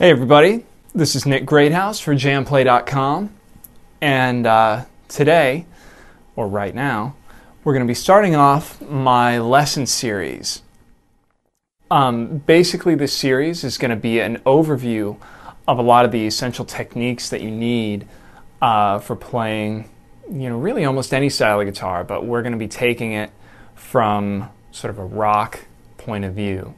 Hey, everybody. This is Nick Greathouse for jamplay.com. And uh, today, or right now, we're going to be starting off my lesson series. Um, basically, this series is going to be an overview of a lot of the essential techniques that you need uh, for playing, you know, really almost any style of guitar, but we're going to be taking it from sort of a rock point of view.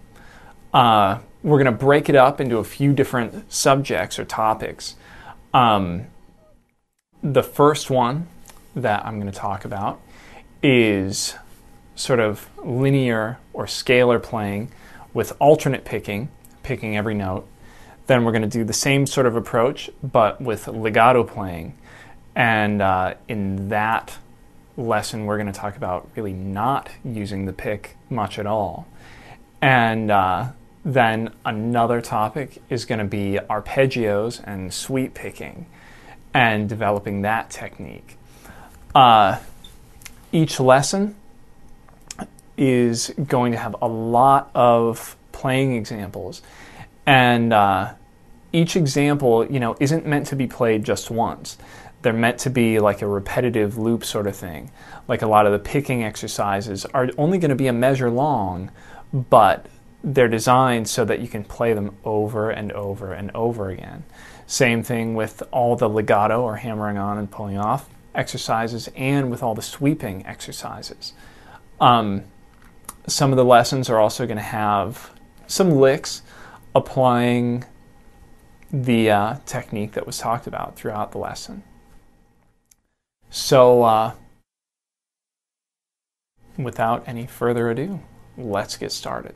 Uh, we're going to break it up into a few different subjects or topics. Um, the first one that I'm going to talk about is sort of linear or scalar playing with alternate picking, picking every note. Then we're going to do the same sort of approach, but with legato playing. And uh, in that lesson, we're going to talk about really not using the pick much at all. And uh, then another topic is going to be arpeggios and sweep picking and developing that technique. Uh, each lesson is going to have a lot of playing examples, and uh, each example, you know, isn't meant to be played just once. They're meant to be like a repetitive loop sort of thing. Like a lot of the picking exercises are only going to be a measure long, but they're designed so that you can play them over and over and over again. Same thing with all the legato or hammering on and pulling off exercises and with all the sweeping exercises. Um, some of the lessons are also going to have some licks applying the uh, technique that was talked about throughout the lesson. So, uh, without any further ado, let's get started.